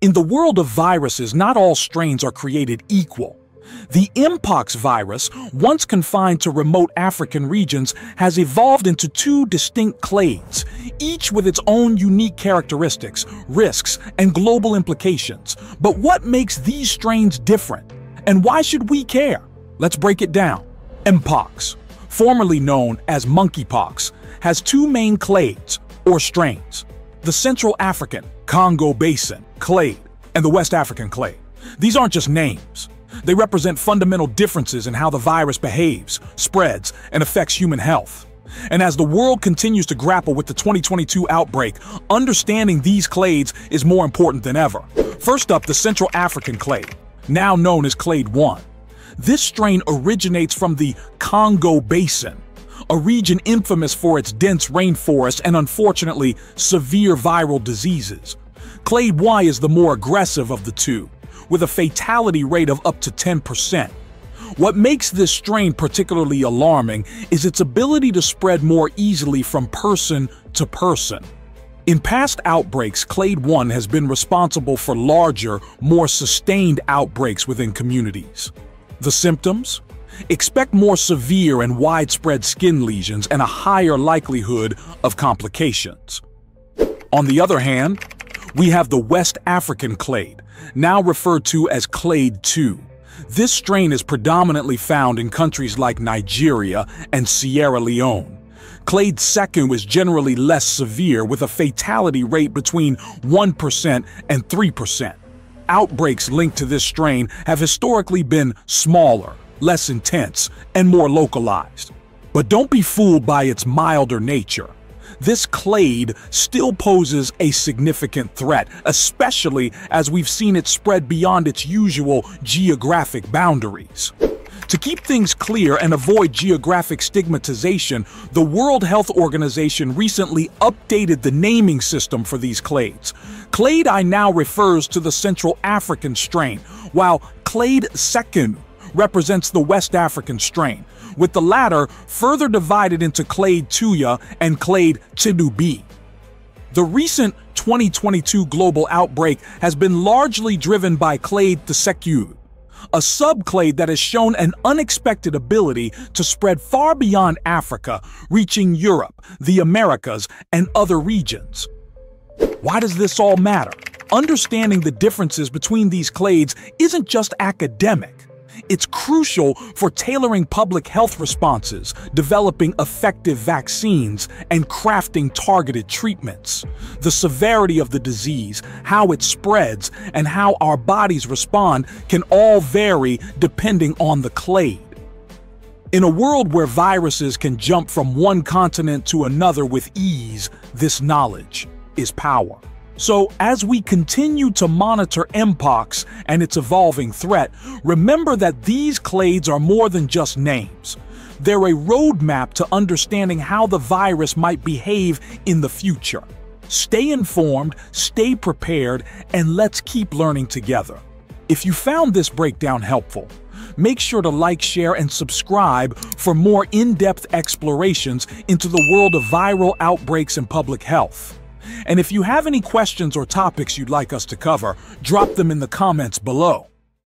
In the world of viruses, not all strains are created equal. The Mpox virus, once confined to remote African regions, has evolved into two distinct clades, each with its own unique characteristics, risks, and global implications. But what makes these strains different? And why should we care? Let's break it down. Mpox, formerly known as monkeypox, has two main clades, or strains. The Central African, Congo Basin, clade, and the West African clade. These aren't just names. They represent fundamental differences in how the virus behaves, spreads, and affects human health. And as the world continues to grapple with the 2022 outbreak, understanding these clades is more important than ever. First up, the Central African clade, now known as Clade 1. This strain originates from the Congo Basin, a region infamous for its dense rainforest and unfortunately severe viral diseases. Clade I is the more aggressive of the two, with a fatality rate of up to 10%. What makes this strain particularly alarming is its ability to spread more easily from person to person. In past outbreaks, Clade 1 has been responsible for larger, more sustained outbreaks within communities. The symptoms? Expect more severe and widespread skin lesions and a higher likelihood of complications. On the other hand, we have the West African clade, now referred to as Clade 2. This strain is predominantly found in countries like Nigeria and Sierra Leone. Clade 2 is generally less severe with a fatality rate between 1% and 3%. Outbreaks linked to this strain have historically been smaller, less intense, and more localized. But don't be fooled by its milder nature this clade still poses a significant threat, especially as we've seen it spread beyond its usual geographic boundaries. To keep things clear and avoid geographic stigmatization, the World Health Organization recently updated the naming system for these clades. Clade I now refers to the Central African strain, while Clade II represents the West African strain, with the latter further divided into Clade IIa and Clade IIb. The recent 2022 global outbreak has been largely driven by Clade IIb, a subclade that has shown an unexpected ability to spread far beyond Africa, reaching Europe, the Americas, and other regions. Why does this all matter? Understanding the differences between these clades isn't just academic. It's crucial for tailoring public health responses, developing effective vaccines, and crafting targeted treatments. The severity of the disease, how it spreads, and how our bodies respond can all vary depending on the clade. In a world where viruses can jump from one continent to another with ease, this knowledge is power. So, as we continue to monitor Mpox and its evolving threat, remember that these clades are more than just names. They're a roadmap to understanding how the virus might behave in the future. Stay informed, stay prepared, and let's keep learning together. If you found this breakdown helpful, make sure to like, share, and subscribe for more in-depth explorations into the world of viral outbreaks and public health. And if you have any questions or topics you'd like us to cover, drop them in the comments below.